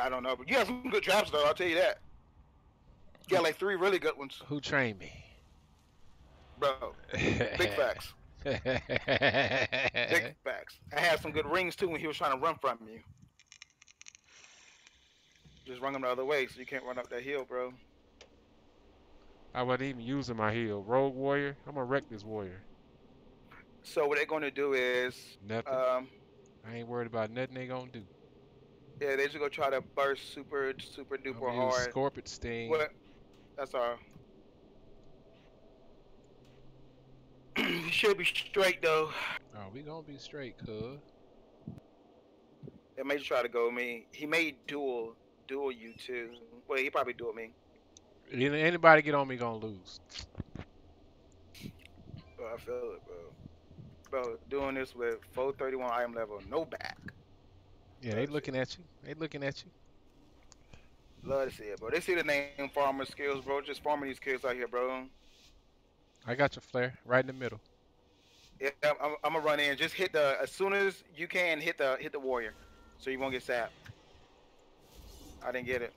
I don't know, but you have some good traps though. I'll tell you that. You got like three really good ones, Who trained me? bro. Big facts. Big facts. I had some good rings too when he was trying to run from you. Just run him the other way, so you can't run up that hill, bro. I wasn't even using my heel. Rogue warrior. I'm gonna wreck this warrior. So what they're gonna do is, Nothing. um, I ain't worried about nothing they gonna do. Yeah, they just gonna try to burst super, super duper gonna use hard. Scorpion sting. What? That's all. you should be straight though. Oh, we gonna be straight, cuz. They may try to go me. He may duel, duel you too. Well, he probably duel me. Any- Anybody get on me gonna lose. Bro, I feel it, bro. Bro, doing this with 431 item level, no back. Yeah, they looking at you. They looking at you. Love to see it, bro. They see the name farmer skills, bro. Just farming these kills out here, bro. I got your flare right in the middle. Yeah, I'm, I'm, I'm gonna run in. Just hit the as soon as you can hit the hit the warrior, so you won't get sapped. I didn't get it.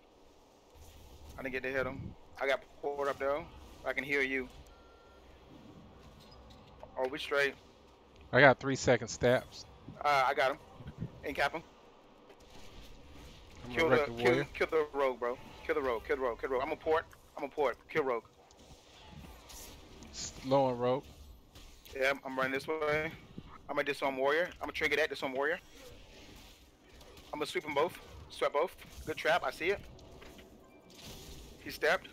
I didn't get to hit him. I got poured up though. I can hear you. Are we straight. I got three second stabs. Uh, I got him. And cap him. Kill the the kill, kill the rogue, bro. Kill the rogue. Kill the rogue. Kill the rogue. I'm a port. I'm a port. Kill rogue. Low and rope. Yeah, I'm- I'm running this way. I'm gonna disarm warrior. I'm gonna trigger that disarm warrior. I'm gonna sweep them both. Sweep both. Good trap. I see it. He stepped.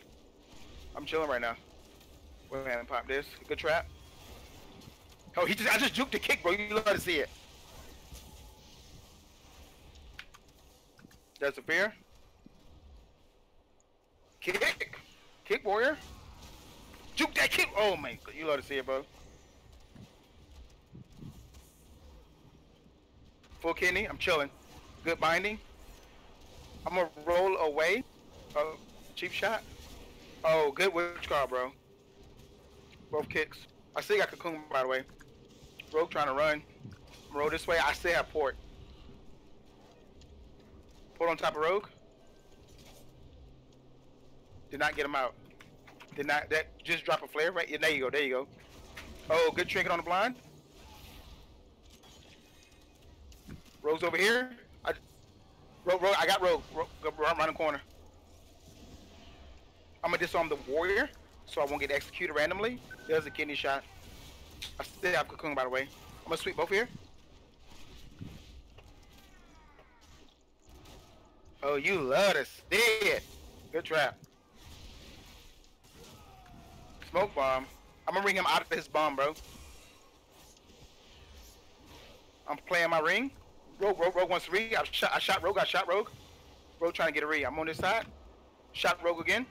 I'm chilling right now. Wait a minute, pop this. Good trap. Oh, he just I just juked the kick, bro. You love to see it. That's a. Kick. Kick warrior. Juke that kick. Oh god, you love to see it, bro. Full kidney. I'm chilling. Good binding. I'm gonna roll away. Oh, cheap shot. Oh, good witch card, bro. Both kicks. I still got cocoon, by the way. Rogue trying to run. Roll this way. I still have port. Port on top of Rogue. Did not get him out. Did not. That just drop a flare, right? Yeah, there you go. There you go. Oh, good trinket on the blind. Rogue's over here. I, Rogue, Rogue, I got Rogue. Rogue go run around the corner. I'm gonna disarm the warrior, so I won't get executed randomly. There's a kidney shot. I still have cocoon, by the way. I'm gonna sweep both here. Oh, you love to see it. Good trap. Smoke bomb. I'm gonna bring him out of his bomb, bro. I'm playing my ring. Rogue, Rogue, Rogue wants re. I shot, I shot Rogue. I shot Rogue. Rogue trying to get a re. I'm on this side. Shot Rogue again.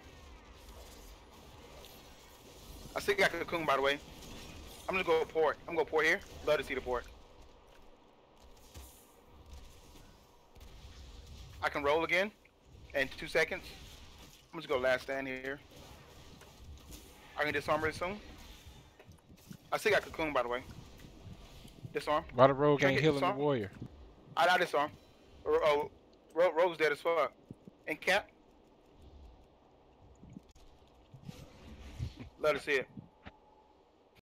I still got cocoon, by the way. I'm gonna go port. I'm gonna go port here. Love to see the port. I can roll again in two seconds. I'm just gonna last stand here. I can disarm really soon. I still got cocoon, by the way. Disarm. Why the rogue ain't healing the warrior? I got disarm. Oh, Ro- Rogue's dead as fuck. And Cap. Let us see it.